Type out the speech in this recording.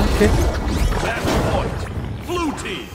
Okay. Match point. Blue team.